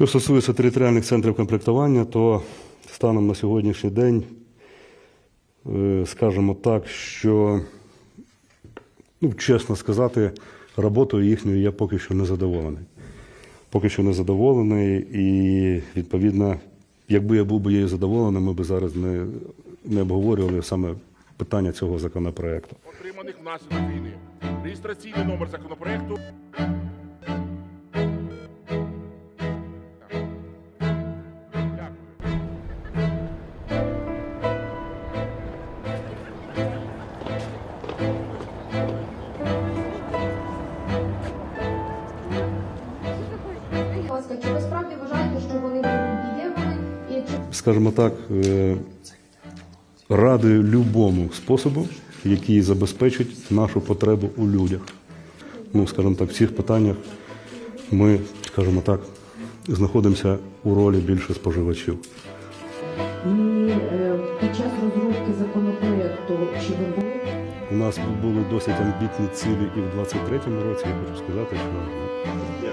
Що стосується територіальних центрів комплектування, то станом на сьогоднішній день, е, скажімо так, що, ну, чесно сказати, роботою їхньою я поки що не задоволений. Поки що не задоволений, і відповідно, якби я був би її задоволений, ми б зараз не, не обговорювали саме питання цього законопроекту. отриманих внаслідок війни. Реєстраційний номер законопроекту. Чи ви справді вважаєте, що вони будуть дієвими скажімо так, е, любому способу, який забезпечить нашу потребу у людях. Ну, скажімо так, в цих питаннях ми, скажімо так, знаходимося у ролі більше споживачів. Під час розробки законопроекту чи ви були У нас були досить амбітні цілі і в 23-му році. Я хочу сказати, що